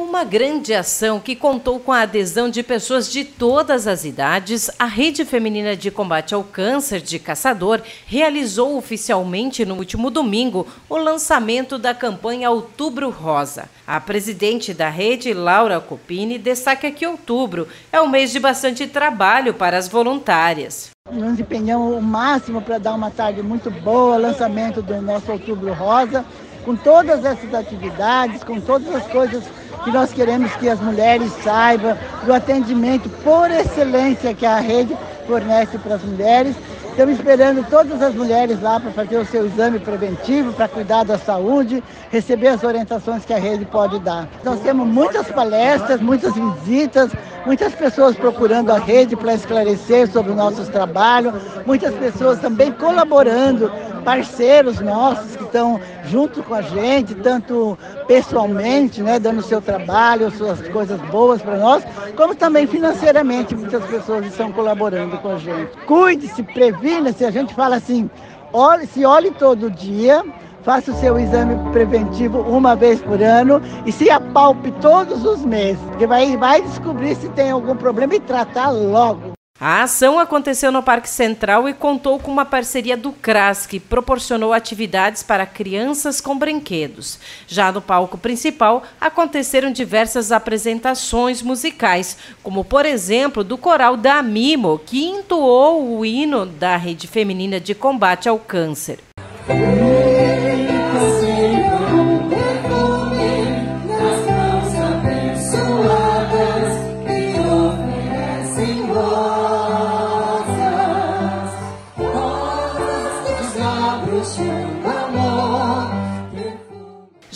Uma grande ação que contou com a adesão de pessoas de todas as idades, a Rede Feminina de Combate ao Câncer de Caçador realizou oficialmente no último domingo o lançamento da campanha Outubro Rosa. A presidente da rede, Laura Copini, destaca que outubro é um mês de bastante trabalho para as voluntárias. Nos empenhamos o máximo para dar uma tarde muito boa, lançamento do nosso Outubro Rosa, com todas essas atividades, com todas as coisas nós queremos que as mulheres saibam do atendimento por excelência que a rede fornece para as mulheres. Estamos esperando todas as mulheres lá para fazer o seu exame preventivo, para cuidar da saúde, receber as orientações que a rede pode dar. Nós temos muitas palestras, muitas visitas, muitas pessoas procurando a rede para esclarecer sobre o nosso trabalho, muitas pessoas também colaborando parceiros nossos que estão junto com a gente, tanto pessoalmente, né, dando seu trabalho, suas coisas boas para nós, como também financeiramente, muitas pessoas estão colaborando com a gente. Cuide-se, previna-se, a gente fala assim, olhe, se olhe todo dia, faça o seu exame preventivo uma vez por ano e se apalpe todos os meses, porque vai, vai descobrir se tem algum problema e tratar logo. A ação aconteceu no Parque Central e contou com uma parceria do CRAS, que proporcionou atividades para crianças com brinquedos. Já no palco principal, aconteceram diversas apresentações musicais, como, por exemplo, do coral da Mimo, que entoou o hino da Rede Feminina de Combate ao Câncer.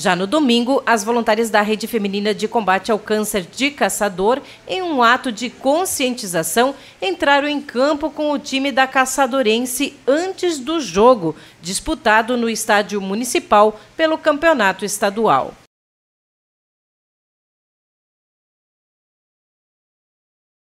Já no domingo, as voluntárias da Rede Feminina de Combate ao Câncer de Caçador, em um ato de conscientização, entraram em campo com o time da Caçadorense antes do jogo, disputado no estádio municipal pelo campeonato estadual.